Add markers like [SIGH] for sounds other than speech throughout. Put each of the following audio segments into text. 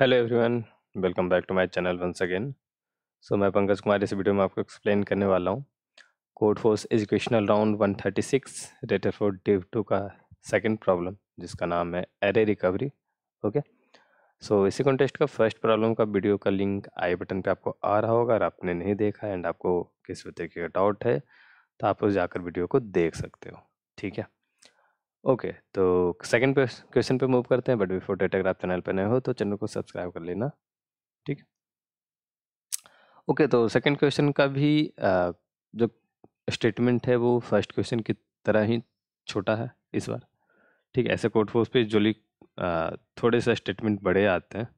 Hello everyone welcome back to my channel once again so मैं पंकज कुमार इस video में आपको एक्सप्लेन करने वाला हूँ। Codeforces educational round 136 rated for div two का सेकंड प्रॉब्लम जिसका नाम है एरे रिकवरी ओके सो इसी कॉन्टेस्ट का फ़र्स्ट प्रॉब्लम का वीडियो का लिंक आई बटन पे आपको आ रहा होगा अगर आपने नहीं देखा एंड आपको किस तरीके का डाउट है तो आप उस जाकर वीडियो को देख सकते हो, ठीक है? ओके तो सेकंड क्वेश्चन पे मूव करते हैं बट बिफोर डेटाग्राफ चैनल पे नए हो तो चैनल को सब्सक्राइब कर लेना, ठीक ओके तो सेकंड क्वेश्चन का भी जो स्टेटमेंट है, वो फ़र्स्ट क्वेश्चन की तरह ही छोटा है इस बार, ठीक है? ऐसे कोर्ट फोर्स पे जो थोड़े से स्टेटमेंट बड़े आते हैं,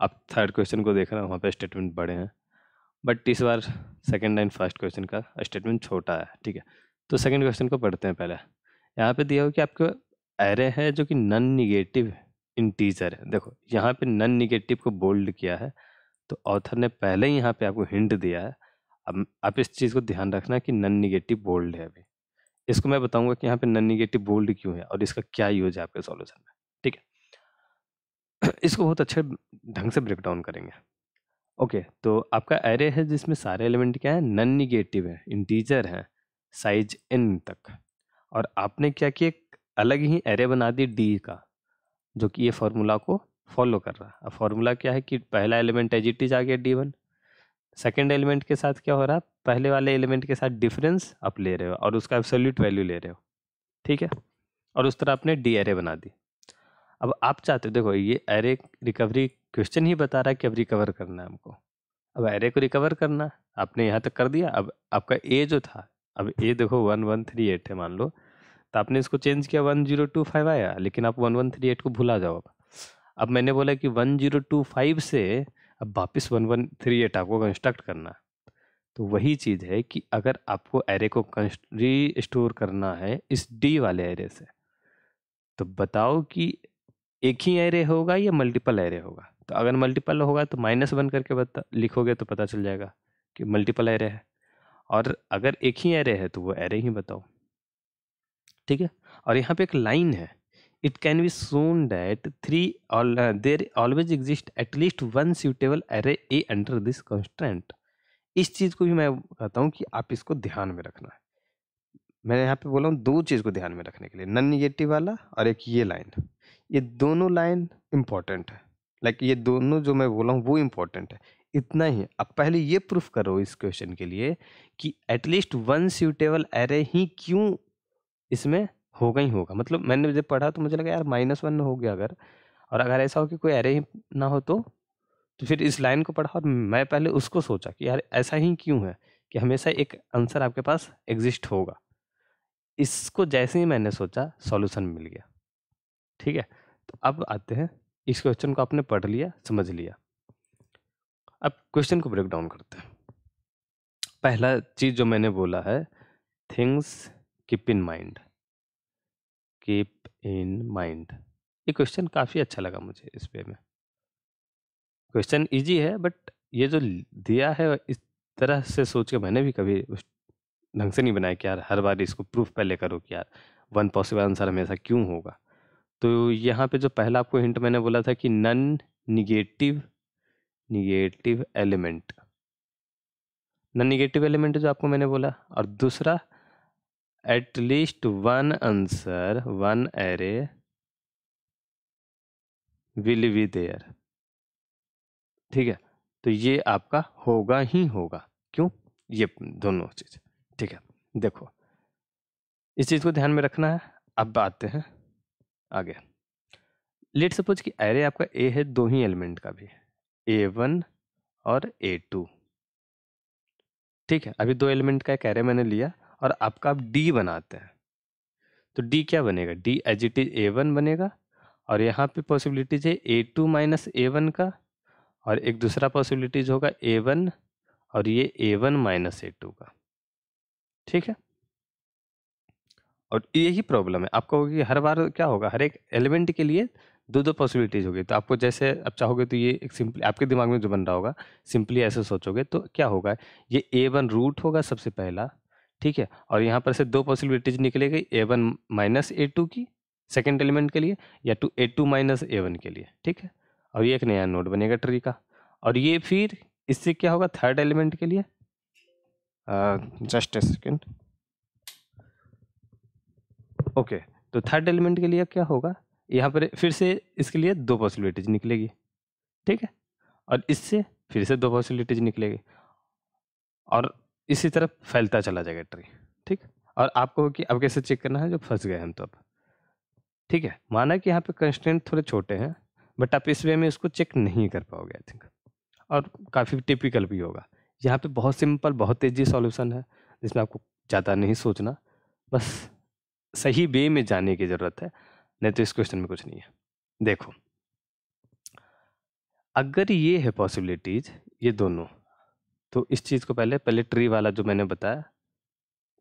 आप थर्ड क्वेश्चन को देख रहे हैं, वहाँ पे स्टेटमेंट बड़े हैं बट इस बार सेकेंड एंड फ़र्स्ट क्वेश्चन का स्टेटमेंट छोटा है, ठीक है? तो सेकेंड क्वेश्चन को पढ़ते हैं पहले। यहाँ पे दिया हुआ कि आपको एरे है जो कि नन निगेटिव इंटीजर है। देखो, यहाँ पे नन निगेटिव को बोल्ड किया है तो ऑथर ने पहले ही यहाँ पे आपको हिंट दिया है। अब आप इस चीज़ को ध्यान रखना कि नन निगेटिव बोल्ड है अभी। इसको मैं बताऊँगा कि यहाँ पे नन निगेटिव बोल्ड क्यों है और इसका क्या यूज़ है आपके सॉल्यूशन में, ठीक है? [CLEARS THROAT] इसको बहुत अच्छे ढंग से ब्रेक डाउन करेंगे। ओके तो आपका एरे है जिसमें सारे एलिमेंट क्या है? नन निगेटिव है इंटीजर है साइज़ एन तक। और आपने क्या किया? एक अलग ही एरे बना दी डी का, जो कि ये फार्मूला को फॉलो कर रहा है। अब फार्मूला क्या है कि पहला एलिमेंट एज इट इज़ आ गया डी वन सेकेंड एलिमेंट के साथ क्या हो रहा है? पहले वाले एलिमेंट के साथ डिफरेंस आप ले रहे हो और उसका एब्सोल्यूट वैल्यू ले रहे हो, ठीक है? और उस तरह आपने डी एरे बना दी। अब आप चाहते हो, देखो ये एरे रिकवरी क्वेश्चन ही बता रहा है कि अब रिकवर करना है हमको। अब एरे को रिकवर करना, आपने यहाँ तक कर दिया। अब आपका ए जो था, अब ए देखो वन वन थ्री एट है मान लो। तो आपने इसको चेंज किया वन ज़ीरो टू फाइव आया, लेकिन आप वन वन थ्री एट को भूला जाओ अब। अब मैंने बोला कि वन ज़ीरो टू फाइव से अब वापस वन वन थ्री एट आपको कंस्ट्रक्ट करना तो वही चीज़ है कि अगर आपको एरे को री स्टोर करना है इस डी वाले एरे से तो बताओ कि एक ही एरे होगा या मल्टीपल एरे होगा? तो अगर मल्टीपल होगा तो माइनस वन करके बता लिखोगे तो पता चल जाएगा कि मल्टीपल एरे है। और अगर एक ही एरे है तो वो एरे ही बताओ। ठीक है? और यहाँ पे एक लाइन है। It can be shown that three there always exist at least one suitable array a under this constant इस चीज़ को भी मैं कहता हूँ कि आप इसको ध्यान में रखना है। मैं यहाँ पे बोला हूँ दो चीज़ को ध्यान में रखने के लिए, नन निगेटिव वाला और एक ये लाइन ये दोनों लाइन इंपॉर्टेंट है। लाइक ये दोनों जो मैं बोला हूँ वो इंपॉर्टेंट है। इतना ही। अब पहले ये प्रूफ करो इस क्वेश्चन के लिए कि at least one suitable array ही क्यों इसमें होगा ही होगा। मतलब मैंने जब पढ़ा तो मुझे लगा, यार माइनस वन हो गया अगर। और अगर ऐसा हो कि कोई एरे ही ना हो तो तो फिर इस लाइन को पढ़ा और मैं पहले उसको सोचा कि, यार, ऐसा ही क्यों है कि हमेशा एक आंसर आपके पास एग्जिस्ट होगा? इसको जैसे ही मैंने सोचा सॉल्यूशन मिल गया। ठीक है? तो अब आते हैं। इस क्वेश्चन को आपने पढ़ लिया, समझ लिया। अब क्वेश्चन को ब्रेक डाउन करते हैं। पहला चीज़ जो मैंने बोला है things keep in mind keep in mind ये क्वेश्चन काफ़ी अच्छा लगा मुझे इस पे में। क्वेश्चन इजी है बट ये जो दिया है, इस तरह से सोच के मैंने भी कभी ढंग से नहीं बनाया कि यार, हर बार इसको प्रूफ पहले करो कि यार वन पॉसिबल आंसर हमेशा क्यों होगा? तो यहाँ पे जो पहला आपको हिंट मैंने बोला था कि non negative negative element non negative element जो आपको मैंने बोला, और दूसरा at least one answer, one array will be there. ठीक है? तो ये आपका होगा ही होगा। क्यों? ये दोनों चीज़। ठीक है? देखो, इस चीज़ को ध्यान में रखना है। अब आते हैं आगे। लेट सपोज़ कि एरे आपका ए है, दो ही एलिमेंट का भी ए वन और ए टू ठीक है? अभी दो एलिमेंट का एक एरे मैंने लिया। और आपका आप डी बनाते हैं। तो डी क्या बनेगा? D as it is A one बनेगा और यहाँ पे पॉसिबिलिटीज है A two minus A one का और एक दूसरा पॉसिबिलिटीज होगा ए वन और ये A one minus A two का। ठीक है? और यही प्रॉब्लम है। आपको होगी हर बार क्या होगा? हर एक एलिमेंट के लिए दो दो पॉसिबिलिटीज होगी। तो आपको जैसे आप चाहोगे तो ये एक सिंपली आपके दिमाग में जो बन रहा होगा सिंपली ऐसे सोचोगे तो क्या होगा? ये ए वन रूट होगा सबसे पहला ठीक है? और यहाँ पर से दो पॉसिबिलिटीज निकलेगी A one minus A two की सेकेंड एलिमेंट के लिए, या to A two minus A one के लिए, ठीक है? और ये एक नया नोड बनेगा ट्री का। और ये फिर इससे क्या होगा? थर्ड एलिमेंट के लिए? जस्ट ए सेकेंड ओके तो थर्ड एलिमेंट के लिए क्या होगा? यहाँ पर फिर से इसके लिए दो पॉसिबिलिटीज निकलेगी, ठीक है? और इससे फिर से दो पॉसिबिलिटीज निकलेगी। और इसी तरफ़ फैलता चला जाएगा ट्री ठीक? और आपको कि अब कैसे चेक करना है जो फंस गए हम तो अब। ठीक है, माना कि यहाँ पे कंस्टेंट थोड़े छोटे हैं बट आप इस वे में इसको चेक नहीं कर पाओगे आई थिंक और काफ़ी टिपिकल भी होगा। यहाँ पे बहुत सिंपल बहुत तेज़ी सॉल्यूशन है, जिसमें आपको ज़्यादा नहीं सोचना। बस सही वे में जाने की ज़रूरत है, नहीं तो इस क्वेश्चन में कुछ नहीं है। देखो, अगर ये है पॉसिबिलिटीज ये दोनों तो इस चीज़ को पहले पहले ट्री वाला जो मैंने बताया,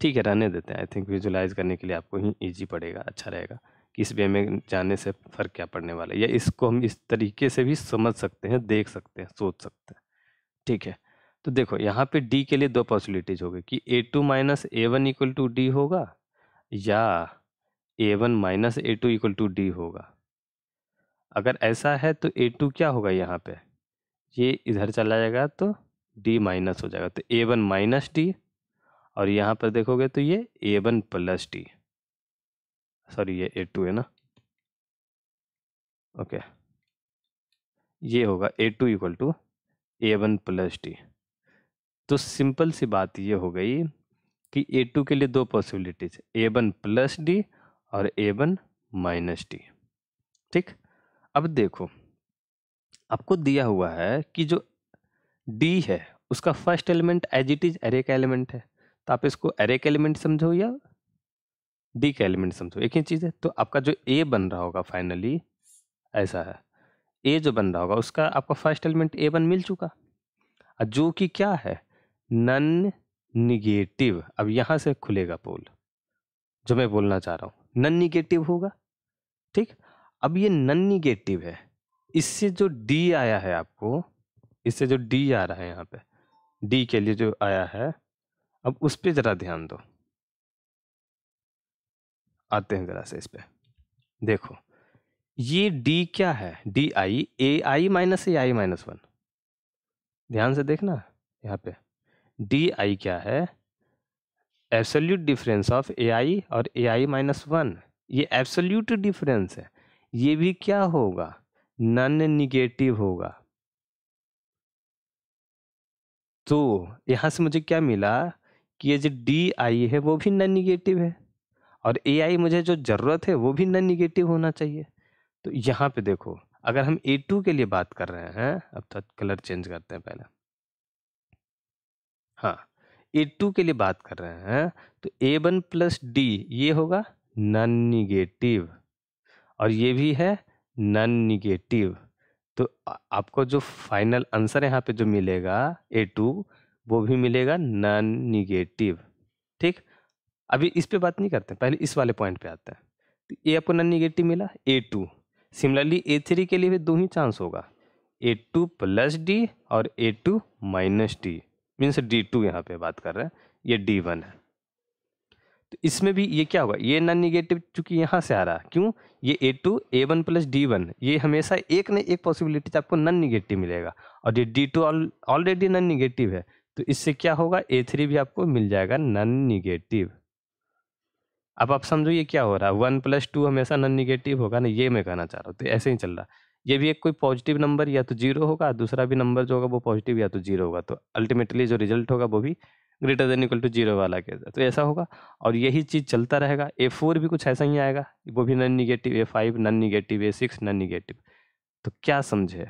ठीक है, रहने देते हैं। आई थिंक विजुलाइज करने के लिए आपको ही ईजी पड़ेगा अच्छा रहेगा कि इस वे में जाने से फ़र्क क्या पड़ने वाला है। या इसको हम इस तरीके से भी समझ सकते हैं, देख सकते हैं, सोच सकते हैं, ठीक है? तो देखो, यहाँ पे डी के लिए दो पॉसिबिलिटीज हो गई कि A two minus A one equal to D होगा या A one minus A two equal to D होगा। अगर ऐसा है तो ए टू क्या होगा यहाँ पे? ये इधर चला जाएगा तो डी माइनस हो जाएगा। तो ए वन माइनस डी और यहाँ पर देखोगे तो ये A one plus D sorry, ये ए टू है ना? ओके। ये होगा A two equal to A one plus D तो सिंपल सी बात ये हो गई कि ए टू के लिए दो possibilities A one plus D और ए वन माइनस डी ठीक? अब देखो, आपको दिया हुआ है कि जो डी है, उसका first element as it is array का एलिमेंट है। तो आप इसको एरे का एलिमेंट समझो या डी का एलिमेंट समझो, एक ही चीज़ है। तो आपका जो ए बन रहा होगा फाइनली ऐसा है। ए जो बन रहा होगा, उसका आपका फ़र्स्ट एलिमेंट ए वन मिल चुका। जो कि क्या है? नन निगेटिव अब यहाँ से खुलेगा पोल, जो मैं बोलना चाह रहा हूँ। नन निगेटिव होगा, ठीक? अब ये नन निगेटिव है। इससे जो डी आया है आपको इससे जो डी आ रहा है यहाँ पे डी के लिए जो आया है, अब उस पर ज़रा ध्यान दो। आते हैं ज़रा से इस पर देखो, ये डी क्या है? D I A I minus A I minus one ध्यान से देखना यहाँ पे। डी आई क्या है? Absolute difference of A I और ए आई माइनस वन ये एब्सोल्यूट डिफरेंस है। ये भी क्या होगा? नन निगेटिव होगा। तो यहाँ से मुझे क्या मिला कि ये जो डी आई है, वो भी नन निगेटिव है। और ए आई मुझे जो ज़रूरत है, वो भी नन निगेटिव होना चाहिए। तो यहाँ पे देखो, अगर हम ए टू के लिए बात कर रहे हैं, अब तो कलर चेंज करते हैं पहले। हाँ ए टू के लिए बात कर रहे हैं तो ए वन प्लस डी ये होगा नन निगेटिव और ये भी है नन निगेटिव तो आपको जो फाइनल आंसर यहाँ पे जो मिलेगा ए टू वो भी मिलेगा नन निगेटिव ठीक? अभी इस पे बात नहीं करते पहले इस वाले पॉइंट पे आते हैं। तो ए आपको नन निगेटिव मिला A two similarly A three के लिए भी दो ही चांस होगा। ए टू प्लस डी और A two minus D means D two यहाँ पे बात कर रहे हैं, ये डी वन है। तो इसमें भी ये क्या होगा ये नन निगेटिव चूँकि यहाँ से आ रहा। है क्यों? ये A two A one plus D one ये हमेशा एक न एक पॉसिबिलिटी आपको नन निगेटिव मिलेगा। और ये D two already non negative है तो इससे क्या होगा? ए थ्री भी आपको मिल जाएगा नन निगेटिव अब आप समझो ये क्या हो रहा? है वन प्लस टू हमेशा नन निगेटिव होगा ना? ये मैं कहना चाह रहा हूँ तो ऐसे ही चल रहा। ये भी एक कोई पॉजिटिव नंबर या तो ज़ीरो होगा, दूसरा भी नंबर जो होगा वो पॉजिटिव या तो ज़ीरो होगा तो अल्टीमेटली जो रिज़ल्ट होगा वो भी greater than equal to zero वाला के तो ऐसा होगा और यही चीज़ चलता रहेगा। ए फोर भी कुछ ऐसा ही आएगा, वो भी non negative, A five non negative, A six non negative. तो क्या समझे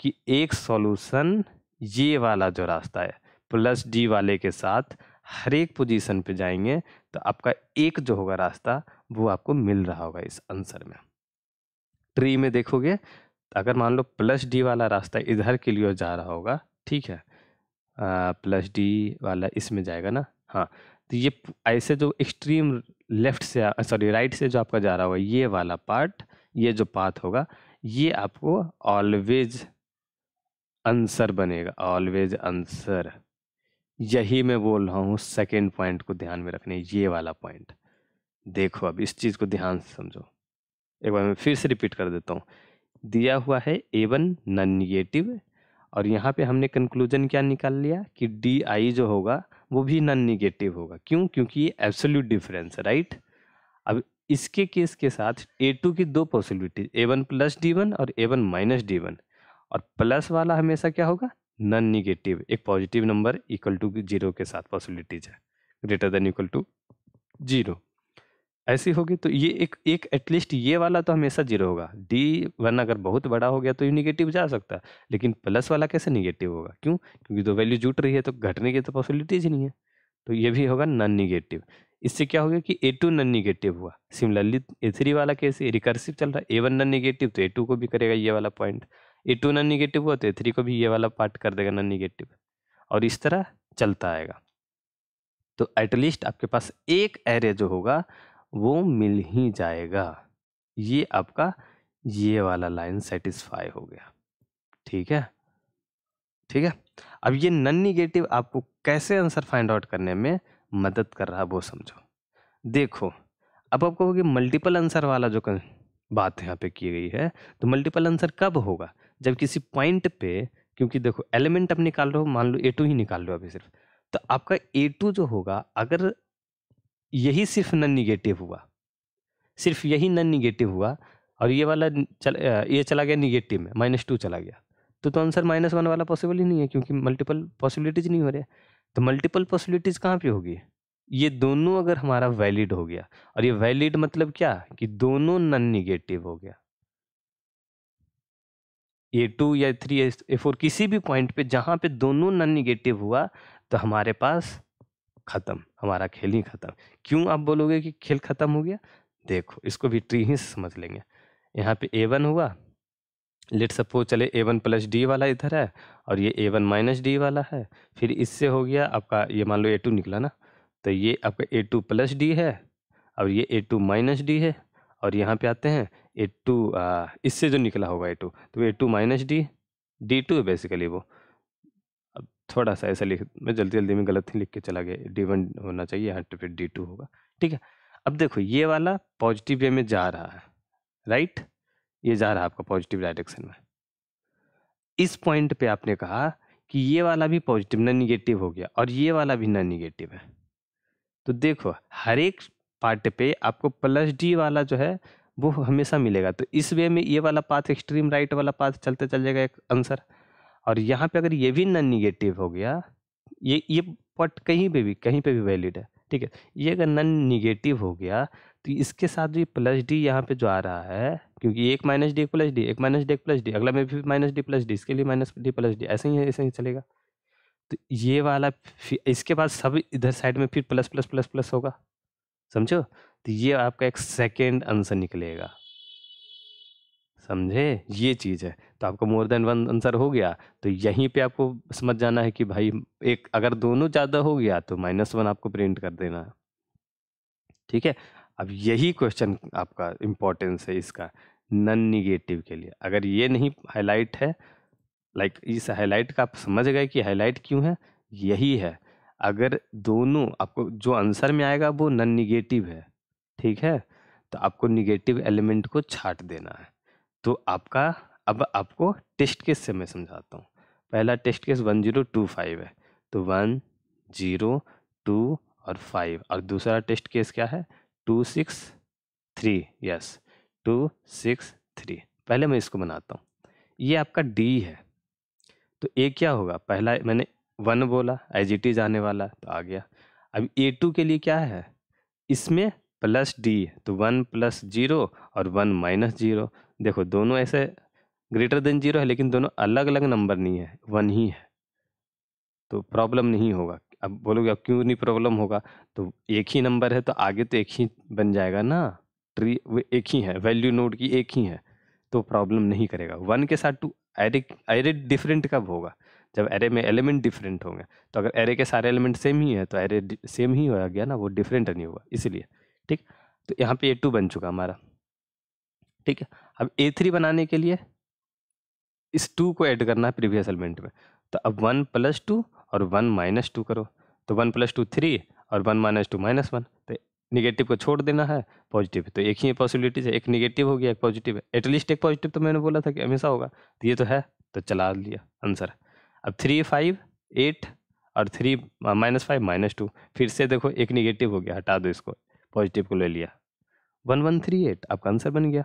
कि एक सॉल्यूशन ये वाला जो रास्ता है, प्लस डी वाले के साथ हर एक पोजीशन पे जाएँगे तो आपका एक जो होगा रास्ता वो आपको मिल रहा होगा इस आंसर में। ट्री में देखोगे अगर मान लो प्लस डी वाला रास्ता इधर के लिए जा रहा होगा ठीक है? आ, प्लस डी वाला इसमें जाएगा ना? हाँ तो ये ऐसे जो एक्सट्रीम लेफ़्ट से सॉरी राइट से जो आपका जा रहा होगा ये वाला पार्ट ये जो पाथ होगा ये आपको ऑलवेज आंसर बनेगा ऑलवेज आंसर। यही मैं बोल रहा हूँ सेकेंड पॉइंट को ध्यान में रखने ये वाला पॉइंट। देखो अब इस चीज़ को ध्यान से समझो। एक बार मैं फिर से रिपीट कर देता हूँ। दिया हुआ है ए वन नॉन निगेटिव और यहाँ पे हमने कंक्लूजन क्या निकाल लिया कि डी आई जो होगा, वो भी नॉन निगेटिव होगा। क्यों? क्योंकि ये एब्सोल्यूट डिफरेंस है राइट अब इसके केस के साथ ए टू की दो possibility A one plus D one और A one minus D one और प्लस वाला हमेशा क्या होगा? नॉन निगेटिव एक positive number equal to zero के साथ पॉसिबिलिटीज है। Greater than equal to zero ऐसी होगी तो ये एक एक एटलीस्ट ये वाला तो हमेशा ज़ीरो होगा। डी वन अगर बहुत बड़ा हो गया तो ये निगेटिव जा सकता है, लेकिन प्लस वाला कैसे निगेटिव होगा? क्यों? क्योंकि तो वैल्यू जुट रही है तो घटने की तो पॉसिबिलिटीज ही नहीं है। तो ये भी होगा नॉन निगेटिव इससे क्या हो गया कि ए टू नॉन निगेटिव हुआ। सिमिलरली ए थ्री वाला कैसे रिकर्सिव चल रहा है। ए वन नॉन निगेटिव तो ए टू को भी करेगा ये वाला point A two non negative हुआ तो ए थ्री को भी ये वाला पार्ट कर देगा नॉन निगेटिव और इस तरह चलता आएगा। तो एटलीस्ट आपके पास एक एरे जो होगा वो मिल ही जाएगा। ये आपका ये वाला लाइन सेटिस्फाई हो गया। ठीक है? ठीक है? अब ये नन निगेटिव आपको कैसे आंसर फाइंड आउट करने में मदद कर रहा है वो समझो। देखो, अब आप कहोगे मल्टीपल आंसर वाला जो बात यहाँ पे की गई है तो मल्टीपल आंसर कब होगा? जब किसी पॉइंट पे, क्योंकि देखो एलिमेंट अब निकाल रहे हो, मान लो ए टू ही निकाल रहे हो अभी सिर्फ़ तो आपका ए टू जो होगा, अगर यही सिर्फ़ नन निगेटिव हुआ। सिर्फ़ यही नन निगेटिव हुआ और ये वाला चल ये चला गया निगेटिव में माइनस टू चला गया। तो तो आंसर माइनस वन वाला पॉसिबल ही नहीं है क्योंकि मल्टीपल पॉसिबिलिटीज नहीं हो रहे। तो मल्टीपल पॉसिबिलिटीज कहाँ पे होगी? ये दोनों अगर हमारा वैलिड हो गया और ये वैलिड मतलब क्या? कि दोनों नन निगेटिव हो गया। ए टू या थ्री ए फोर किसी भी पॉइंट पे जहाँ पे दोनों नन निगेटिव हुआ तो हमारे पास खत्म, हमारा खेल ही खत्म। क्यों आप बोलोगे कि खेल खत्म हो गया? देखो, इसको भी ट्री ही समझ लेंगे। यहाँ पे ए वन हुआ। लेट सपोज़ चले ए वन प्लस डी वाला इधर है, और ये ए वन माइनस डी वाला है। फिर इससे हो गया आपका, ये मान लो ए टू निकला ना? तो ये आपका ए टू प्लस डी है, और ये ए टू माइनस डी है, और यहाँ पे आते हैं ए टू इससे जो निकला होगा ए टू तो A two minus D D two है बेसिकली वो। थोड़ा सा ऐसा लिख, मैं जल्दी जल्दी में गलत ही लिख के चला गया डी वन होना चाहिए, यहाँ फिर डी टू होगा। ठीक है, अब देखो ये वाला पॉजिटिव वे में जा रहा है राइट ये जा रहा है आपका पॉजिटिव डायरेक्शन में। इस पॉइंट पे आपने कहा कि ये वाला भी पॉजिटिव ना निगेटिव हो गया और ये वाला भी ना निगेटिव है। तो देखो, हर एक पार्ट पे आपको प्लस डी वाला जो है, वो हमेशा मिलेगा। तो इस वे में ये वाला पाथ एक्सट्रीम राइट वाला पाथ चलते चल जाएगा एक आंसर और यहाँ पे अगर ये भी नन निगेटिव हो गया, ये ये पॉट कहीं पे भी, कहीं पे भी वैलिड है, ठीक है? ये अगर नन निगेटिव हो गया तो इसके साथ जो प्लस डी यहाँ पे जो आ रहा है, क्योंकि एक माइनस डी एक प्लस डी एक माइनस डी एक प्लस डी अगला में भी माइनस डी प्लस डी इसके लिए माइनस डी प्लस डी ऐसे ही ऐसे ही चलेगा। तो ये वाला इसके बाद सब इधर साइड में फिर प्लस प्लस प्लस प्लस होगा, समझो? तो ये आपका एक सेकेंड आंसर निकलेगा। समझे? ये चीज़ है। तो आपका मोर देन वन आंसर हो गया। तो यहीं पे आपको समझ जाना है कि भाई एक अगर दोनों ज़्यादा हो गया तो माइनस वन आपको प्रिंट कर देना। है ठीक है? अब यही क्वेश्चन आपका इम्पोर्टेंस है इसका नन निगेटिव के लिए। अगर ये नहीं हाईलाइट है लाइक इस हाईलाइट का आप समझ गए कि हाईलाइट क्यों है? यही है। अगर दोनों आपको, जो आंसर में आएगा वो नन निगेटिव है। ठीक है? तो आपको निगेटिव एलिमेंट को छाट देना है। तो आपका, अब आपको टेस्ट केस से मैं समझाता हूँ। पहला test case one zero two five है तो वन ज़ीरो टू और फाइव, और दूसरा टेस्ट केस क्या है? Two six three, yes, two six three. पहले मैं इसको बनाता हूँ। ये आपका डी है। तो ए क्या होगा? पहला मैंने वन बोला, आई जी टी जाने वाला तो आ गया। अब ए टू के लिए क्या है? इसमें प्लस डी तो वन प्लस ज़ीरो और वन माइनस ज़ीरो। देखो, दोनों ऐसे ग्रेटर देन ज़ीरो है, लेकिन दोनों अलग अलग नंबर नहीं है वन ही है। तो प्रॉब्लम नहीं होगा। अब बोलोगे, अब क्यों नहीं प्रॉब्लम होगा? तो एक ही नंबर है तो आगे तो एक ही बन जाएगा ना। ट्री वो एक ही है वैल्यू नोड की एक ही है तो प्रॉब्लम नहीं करेगा। वन के साथ टू एरे एरे डिफरेंट कब होगा? जब एरे में एलिमेंट डिफरेंट होंगे। तो अगर एरे के सारे एलिमेंट सेम ही है तो एरे सेम ही हो गया ना, वो डिफरेंट नहीं हुआ इसलिए। ठीक? तो यहाँ पे ए टू बन चुका हमारा। ठीक है? अब ए थ्री बनाने के लिए इस टू को ऐड करना है प्रीवियस एलिमेंट में। तो अब वन प्लस टू और वन माइनस टू करो। तो वन प्लस टू थ्री और one minus two minus one तो निगेटिव को छोड़ देना है पॉजिटिव तो एक ही पॉसिबिलिटीज है, एक निगेटिव हो गया, एक पॉजिटिव है। एटलीस्ट एक पॉजिटिव तो मैंने बोला था कि हमेशा होगा। तो ये तो है तो चला लिया आंसर अब थ्री फाइव एट और three minus five minus two फिर से देखो, एक निगेटिव हो गया, हटा दो इसको। पॉजिटिव को ले लिया। वन वन थ्री एट आपका आंसर बन गया।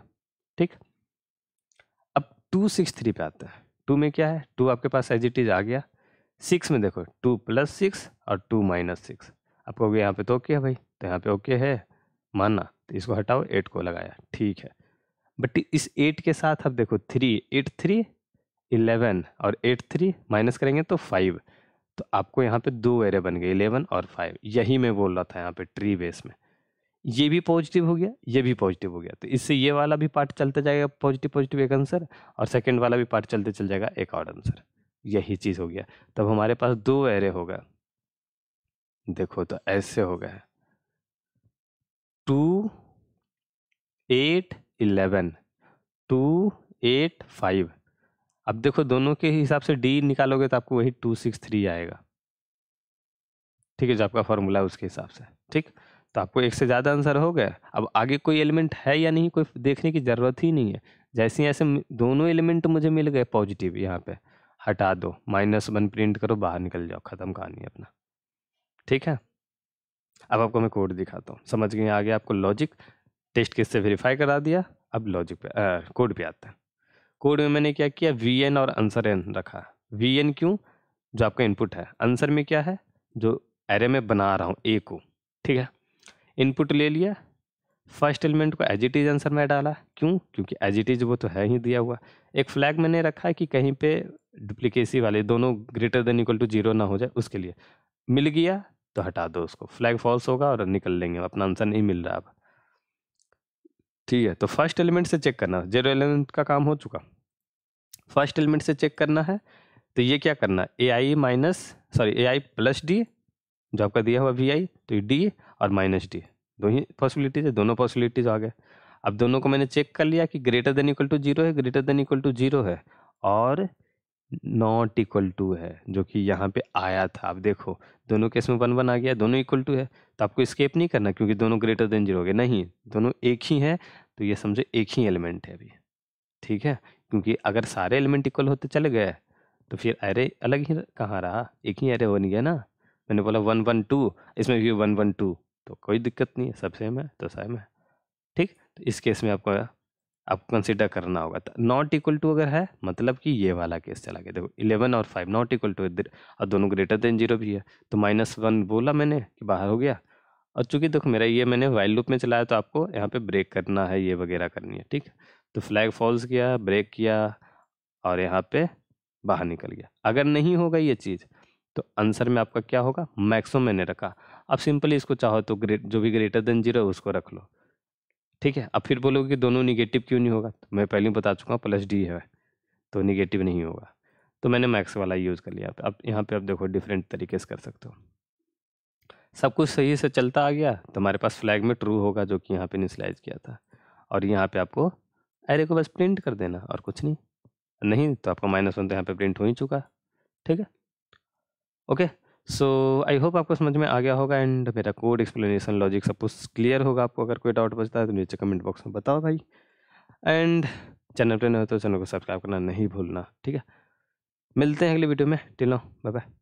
ठीक। अब टू सिक्स थ्री पे आता है। टू में क्या है? टू आपके पास एज इट इज़ आ गया। सिक्स में देखो, टू प्लस सिक्स और टू माइनस सिक्स। आपको यहाँ पे तो ओके है भाई तो यहाँ पे ओके है माना तो इसको हटाओ, एट को लगाया, ठीक है। बट इस एट के साथ अब देखो, थ्री, एट थ्री, इलेवन और एट थ्री माइनस करेंगे तो फाइव। तो आपको यहाँ पे दो एरे बन गए, इलेवन और फाइव। यही मैं बोल रहा था यहाँ पे ट्री बेस में। ये भी पॉजिटिव हो गया, ये भी पॉजिटिव हो गया। तो इससे ये वाला भी पार्ट चलते जाएगा पॉजिटिव पॉजिटिव एक आंसर और सेकेंड वाला भी पार्ट चलते चल जाएगा एक और आंसर यही चीज़ हो गया। तब हमारे पास दो एरे होगा। देखो तो ऐसे हो गया two, eight, eleven. Two, eight, five. अब देखो दोनों के हिसाब से डी निकालोगे तो आपको वही टू, सिक्स, थ्री आएगा। ठीक है, जो आपका फॉर्मूला है उसके हिसाब से। ठीक? तो आपको एक से ज़्यादा आंसर हो गया। अब आगे कोई एलिमेंट है या नहीं, कोई देखने की ज़रूरत ही नहीं है। जैसे ऐसे दोनों एलिमेंट मुझे मिल गए पॉजिटिव यहाँ पे, हटा दो, माइनस वन प्रिंट करो, बाहर निकल जाओ, ख़त्म कहानी अपना। ठीक है? अब आपको मैं कोड दिखाता हूँ। समझ गए आगे आपको लॉजिक? टेस्ट केस से वेरीफाई करा दिया? अब लॉजिक पे कोड पे आता है। कोड में मैंने क्या किया? वी एन और आंसर एन रखा। वी एन क्यों? जो आपका इनपुट है। आंसर में क्या है? जो एरे में बना रहा हूँ ए को। ठीक है? इनपुट ले लिया। फ़र्स्ट एलिमेंट को एज इट इज़ आंसर में डाला। क्यों? क्योंकि एज इट इज़ वो तो है ही दिया हुआ। एक फ्लैग मैंने रखा है कि कहीं पे डुप्लीकेसी वाले दोनों greater than equal to zero ना हो जाए उसके लिए। मिल गया तो हटा दो उसको। फ्लैग फॉल्स होगा और निकल लेंगे। अपना आंसर नहीं मिल रहा अब। ठीक है तो फ़र्स्ट एलिमेंट से चेक करना। ज़ीरो एलिमेंट का काम हो चुका। फ़र्स्ट एलिमेंट से चेक करना है। तो ये क्या करना? A I minus sorry A I plus D जो आपका दिया हुआ वी आई तो डी और माइनस डी दो ही पॉसिबिलिटीज है, दोनों पॉसिबिलिटीज आ गए। अब दोनों को मैंने चेक कर लिया कि greater than equal to zero है greater than equal to zero है, और नॉट इक्वल टू है, जो कि यहाँ पे आया था। अब देखो, दोनों केस में वन वन आ गया, दोनों इक्वल टू है तो आपको स्केप नहीं करना, क्योंकि दोनों ग्रेटर देन ज़ीरो हो गए। नहीं, दोनों एक ही है तो ये समझो एक ही एलिमेंट है अभी। ठीक है? क्योंकि अगर सारे एलिमेंट इक्वल होते चले गए तो फिर एरे अलग ही कहाँ रहा? एक ही एरे बन गया ना? मैंने बोला वन वन टू इसमें भी वन वन टू तो कोई दिक्कत नहीं है, सब सेम है तो सेम है। ठीक? तो इस केस में आपको आपको कंसिडर करना होगा। नॉट इक्वल टू अगर है मतलब कि ये वाला केस चला गया। देखो इलेवन और फाइव नॉट इक्वल टू और दोनों ग्रेटर देन ज़ीरो भी है। तो माइनस वन बोला मैंने कि बाहर हो गया। और चूँकि देखो, मेरा ये मैंने वाइल लूप में चलाया तो आपको यहाँ पे ब्रेक करना है, ये वगैरह करनी है। ठीक? तो फ्लैग फॉल्स किया ब्रेक किया, और यहाँ पे बाहर निकल गया। अगर नहीं होगा ये चीज़ तो आंसर में आपका क्या होगा? मैक्सिमम मैंने रखा। अब सिंपली इसको चाहो तो ग्रेट जो भी ग्रेटर देन ज़ीरो उसको रख लो। ठीक है? अब फिर बोलोगे कि दोनों निगेटिव क्यों नहीं होगा? तो मैं पहले ही बता चुका हूँ प्लस डी है। तो निगेटिव नहीं होगा। तो मैंने मैक्स वाला यूज़ कर लिया। अब यहाँ पे आप देखो डिफरेंट तरीके से कर सकते हो। सब कुछ सही से चलता आ गया। तो हमारे पास फ्लैग में ट्रू होगा, जो कि यहाँ पे इनिशलाइज किया था। और यहाँ पे आपको एरे को बस प्रिंट कर देना और कुछ नहीं। नहीं तो आपका माइनस वन तो यहाँ पे प्रिंट हो ही चुका। ठीक है? ओके सो आई होप आपको समझ में आ गया होगा एंड मेरा कोड एक्सप्लेनेशन लॉजिक सब कुछ क्लियर होगा आपको। अगर कोई डाउट बचता है तो नीचे कमेंट बॉक्स में बताओ भाई। एंड चैनल पर नहीं हो तो चैनल को सब्सक्राइब करना नहीं भूलना, ठीक है? मिलते हैं अगली वीडियो में। Dhillon bye bye